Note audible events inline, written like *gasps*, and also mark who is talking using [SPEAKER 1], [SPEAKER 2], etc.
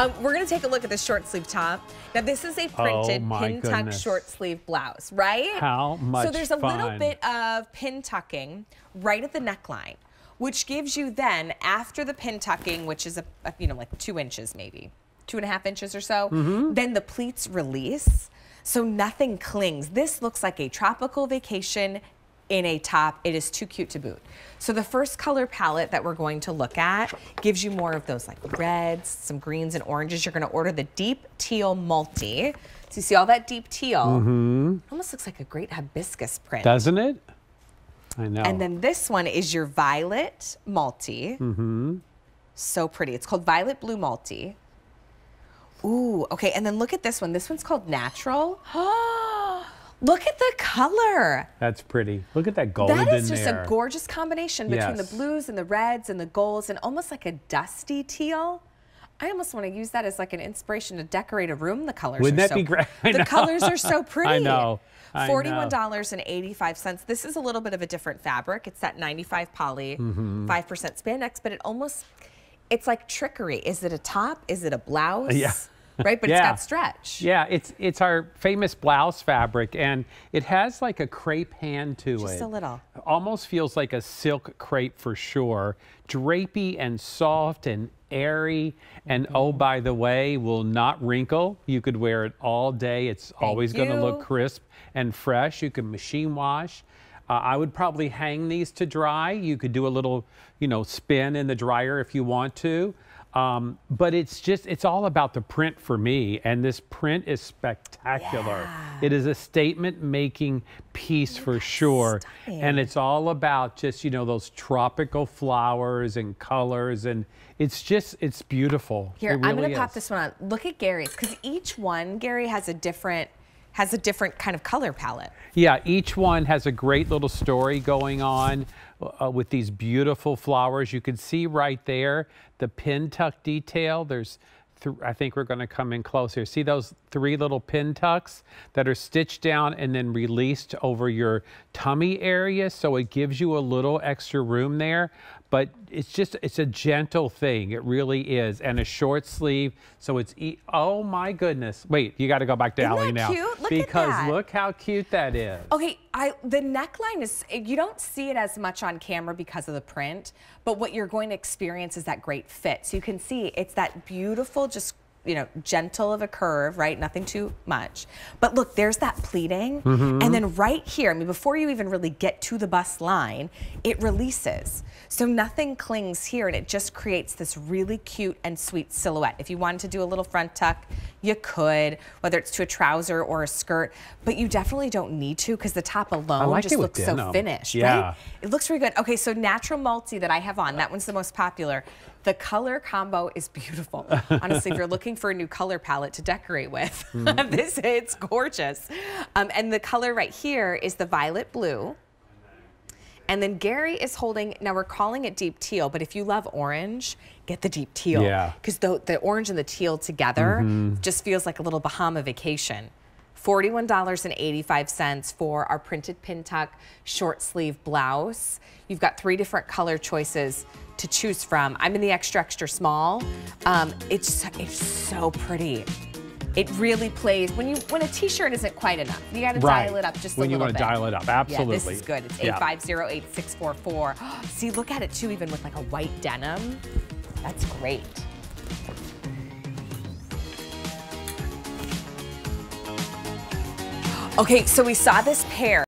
[SPEAKER 1] Um, we're gonna take a look at the short sleeve top. Now this is a printed
[SPEAKER 2] Oh,
[SPEAKER 1] pin tuck short sleeve blouse, right?
[SPEAKER 2] How much
[SPEAKER 1] So there's a little bit of pin tucking right at the neckline, which gives you then after the pin tucking, which is a, a you know like two inches maybe, two and a half inches or so,
[SPEAKER 2] Mm-hmm.
[SPEAKER 1] then the pleats release, so nothing clings. This looks like a tropical vacation in a top. It is too cute to boot. So the first color palette that we're going to look at gives you more of those like reds, some greens and oranges. You're gonna order the deep teal multi. So you see all that deep teal. Mm -hmm. Almost looks like a great hibiscus print.
[SPEAKER 2] Doesn't it? I know.
[SPEAKER 1] And then this one is your violet multi. Mm-hmm. So pretty. It's called violet blue multi. Ooh, okay. And then look at this one. This one's called natural. *gasps* *gasps* look at the color.
[SPEAKER 2] That's pretty. Look at that golden
[SPEAKER 1] That is just
[SPEAKER 2] there.
[SPEAKER 1] a gorgeous combination between
[SPEAKER 2] Yes.
[SPEAKER 1] the blues and the reds and the golds and almost like a dusty teal. I almost want to use that as like an inspiration to decorate a room. The colors
[SPEAKER 2] Wouldn't
[SPEAKER 1] are
[SPEAKER 2] that
[SPEAKER 1] so
[SPEAKER 2] be great? *laughs* I
[SPEAKER 1] The
[SPEAKER 2] know.
[SPEAKER 1] colors are so *laughs* pretty.
[SPEAKER 2] I know. I know.
[SPEAKER 1] Forty-one dollars and eighty-five cents. This is a little bit of a different fabric. It's that ninety-five poly,
[SPEAKER 2] Mm-hmm.
[SPEAKER 1] 5 percent spandex, but it almost it's like trickery. Is it a top? Is it a blouse?
[SPEAKER 2] Yeah.
[SPEAKER 1] Right, but it's got stretch.
[SPEAKER 2] Yeah, it's it's our famous blouse fabric, and it has like a crepe hand to it.
[SPEAKER 1] Just a little.
[SPEAKER 2] Almost feels like a silk crepe for sure. Drapey and soft and airy, and
[SPEAKER 1] Mm-hmm.
[SPEAKER 2] oh by the way, will not wrinkle. You could wear it all day. It's always going to look crisp and fresh. You can machine wash. Uh, I would probably hang these to dry. You could do a little, you know, spin in the dryer if you want to. Um, but it's just, it's all about the print for me. And this print is spectacular. It is a statement making piece for sure.
[SPEAKER 1] stunning.
[SPEAKER 2] And it's all about just, you know, those tropical flowers and colors. And it's just, it's beautiful.
[SPEAKER 1] Here,
[SPEAKER 2] It
[SPEAKER 1] I'm gonna pop this one on. Look at Gary's, because each one, Gary has a different has a different kind of color palette.
[SPEAKER 2] Yeah, each one has a great little story going on uh, with these beautiful flowers. You can see right there the pin tuck detail. There's, th- I think we're going to come in closer. See those three little pin tucks that are stitched down and then released over your tummy area, so it gives you a little extra room there. But it's just, it's a gentle thing. It really is. And a short sleeve, so it's, e- oh my goodness. Wait, you got to go back to
[SPEAKER 1] Isn't
[SPEAKER 2] Allie now.
[SPEAKER 1] cute? Look
[SPEAKER 2] because look how cute that is.
[SPEAKER 1] Okay, I the neckline is you don't see it as much on camera because of the print, but what you're going to experience is that great fit. So you can see it's that beautiful, just you know, gentle of a curve, right? Nothing too much. But look, there's that pleating.
[SPEAKER 2] Mm-hmm.
[SPEAKER 1] And then right here, I mean, before you even really get to the bust line, it releases. So nothing clings here and it just creates this really cute and sweet silhouette. If you wanted to do a little front tuck, you could, whether it's to a trouser or a skirt, but you definitely don't need to because the top alone
[SPEAKER 2] like
[SPEAKER 1] just looks so finished,
[SPEAKER 2] Yeah.
[SPEAKER 1] right? It looks really good. Okay, so natural multi that I have on, that one's the most popular. The color combo is beautiful. *laughs* Honestly, if you're looking for a new color palette to decorate with, *laughs*
[SPEAKER 2] Mm-hmm. *laughs*
[SPEAKER 1] this it's gorgeous. Um, and the color right here is the violet blue. And then Gary is holding, now we're calling it deep teal, but if you love orange, get the deep teal.
[SPEAKER 2] Yeah.
[SPEAKER 1] Because the, the orange and the teal together
[SPEAKER 2] Mm-hmm.
[SPEAKER 1] just feels like a little Bahama vacation. $41.85 for our printed pin tuck short sleeve blouse. You've got three different color choices to choose from. I'm in the extra, extra small. Um, it's, it's so pretty. It really plays when you when a t-shirt isn't quite enough. You got to
[SPEAKER 2] Right.
[SPEAKER 1] dial it up just
[SPEAKER 2] When
[SPEAKER 1] a
[SPEAKER 2] you
[SPEAKER 1] little
[SPEAKER 2] wanna
[SPEAKER 1] bit.
[SPEAKER 2] dial it up,
[SPEAKER 1] Yeah,
[SPEAKER 2] absolutely.
[SPEAKER 1] this is good. It's
[SPEAKER 2] Yeah.
[SPEAKER 1] 8508644. *gasps* See, look at it too, even with like a white denim. That's great. Okay, so we saw this pair.